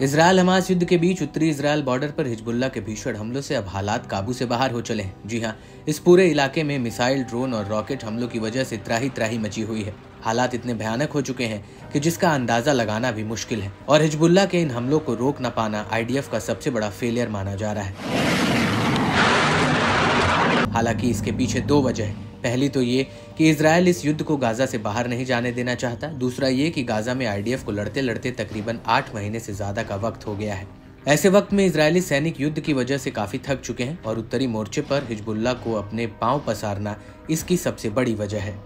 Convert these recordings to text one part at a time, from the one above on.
Israel Hamas युद्ध के बीच उत्तरी इसराइल बॉर्डर पर हिजबुल्ला के भीषण हमलों से अब हालात काबू से बाहर हो चले हैं। जी हाँ इस पूरे इलाके में मिसाइल, ड्रोन और रॉकेट हमलों की वजह से त्राही त्राही मची हुई है। हालात इतने भयानक हो चुके हैं कि जिसका अंदाज़ा लगाना भी मुश्किल है। और हिजबुल्ला के इन हमलों को रोक न पाना आईडीएफ का सबसे बड़ा फेलियर माना जा रहा है। हालाँकि इसके पीछे दो वजह है। पहली तो ये कि इसराइल इस युद्ध को गाजा से बाहर नहीं जाने देना चाहता। दूसरा ये कि गाजा में आईडीएफ को लड़ते लड़ते तकरीबन आठ महीने से ज़्यादा का वक्त हो गया है। ऐसे वक्त में इजरायली सैनिक युद्ध की वजह से काफ़ी थक चुके हैं और उत्तरी मोर्चे पर हिजबुल्ला को अपने पाँव पसारना इसकी सबसे बड़ी वजह है।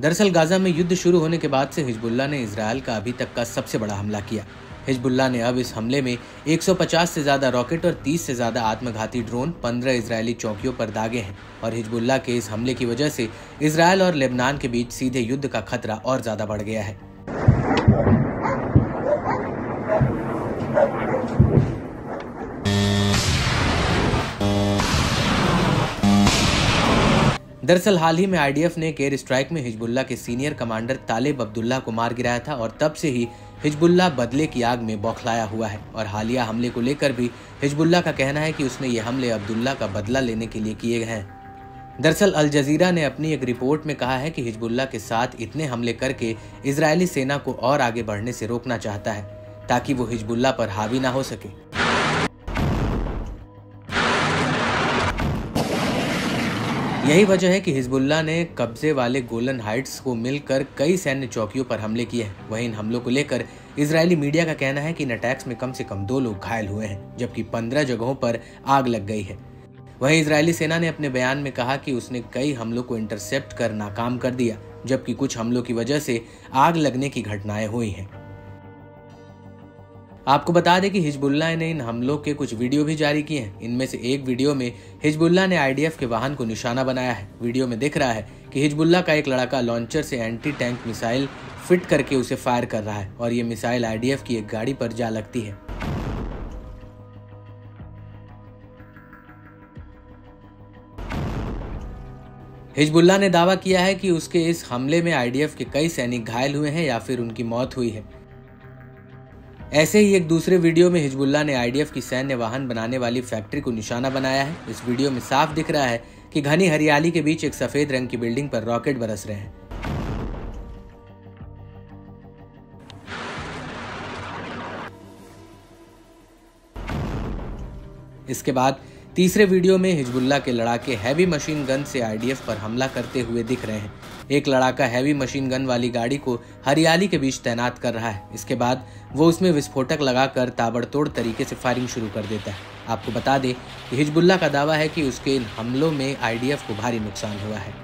दरअसल गाजा में युद्ध शुरू होने के बाद से हिजबुल्ला ने इसराइल का अभी तक का सबसे बड़ा हमला किया। हिजबुल्ला ने अब इस हमले में 150 से ज़्यादा रॉकेट और 30 से ज़्यादा आत्मघाती ड्रोन 15 इजरायली चौकियों पर दागे हैं और हिजबुल्ला के इस हमले की वजह से इसराइल और लेबनान के बीच सीधे युद्ध का खतरा और ज़्यादा बढ़ गया है। दरअसल हाल ही में आईडीएफ ने केयर स्ट्राइक में हिजबुल्ला के सीनियर कमांडर तालिब अब्दुल्ला को मार गिराया था और तब से ही हिजबुल्ला बदले की आग में बौखलाया हुआ है और हालिया हमले को लेकर भी हिजबुल्ला का कहना है कि उसने ये हमले अब्दुल्ला का बदला लेने के लिए किए हैं। दरअसल अल जजीरा ने अपनी एक रिपोर्ट में कहा है कि हिजबुल्ला के साथ इतने हमले करके इजरायली सेना को और आगे बढ़ने से रोकना चाहता है, ताकि वो हिजबुल्ला पर हावी ना हो सके। यही वजह है कि हिजबुल्ला ने कब्जे वाले गोलन हाइट्स को मिलकर कई सैन्य चौकियों पर हमले किए हैं। वहीं इन हमलों को लेकर इजरायली मीडिया का कहना है कि इन अटैक्स में कम से कम दो लोग घायल हुए हैं, जबकि पंद्रह जगहों पर आग लग गई है। वहीं इजरायली सेना ने अपने बयान में कहा कि उसने कई हमलों को इंटरसेप्ट कर नाकाम कर दिया, जबकि कुछ हमलों की वजह से आग लगने की घटनाएँ हुई हैं। आपको बता दें कि हिजबुल्ला ने इन हमलों के कुछ वीडियो भी जारी किए हैं। इनमें से एक वीडियो में हिजबुल्ला ने आईडीएफ के वाहन को निशाना बनाया है। वीडियो में दिख रहा है कि हिजबुल्ला का एक लड़का लॉन्चर से एंटी टैंक मिसाइल फिट करके उसे फायर कर रहा है और ये मिसाइल आईडीएफ की एक गाड़ी पर जा लगती है। हिजबुल्ला ने दावा किया है कि उसके इस हमले में आईडीएफ के कई सैनिक घायल हुए हैं या फिर उनकी मौत हुई है। ऐसे ही एक दूसरे वीडियो में हिजबुल्ला ने आईडीएफ की सैन्य वाहन बनाने वाली फैक्ट्री को निशाना बनाया है। इस वीडियो में साफ़ दिख रहा है कि घनी हरियाली के बीच एक सफ़ेद रंग की बिल्डिंग पर रॉकेट बरस रहे हैं। इसके बाद तीसरे वीडियो में हिजबुल्ला के लड़ाके हैवी मशीन गन से आईडीएफ पर हमला करते हुए दिख रहे हैं। एक लड़ाका हैवी मशीन गन वाली गाड़ी को हरियाली के बीच तैनात कर रहा है। इसके बाद वो उसमें विस्फोटक लगाकर ताबड़तोड़ तरीके से फायरिंग शुरू कर देता है। आपको बता दें हिजबुल्ला का दावा है कि उसके इन हमलों में आईडीएफ को भारी नुकसान हुआ है।